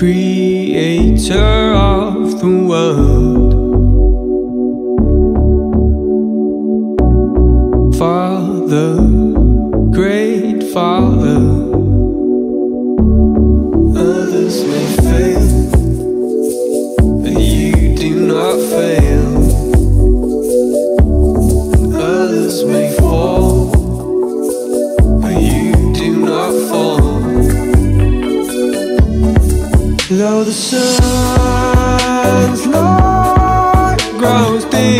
creator of the world. Though the sun's light grows deep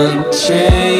unchanged.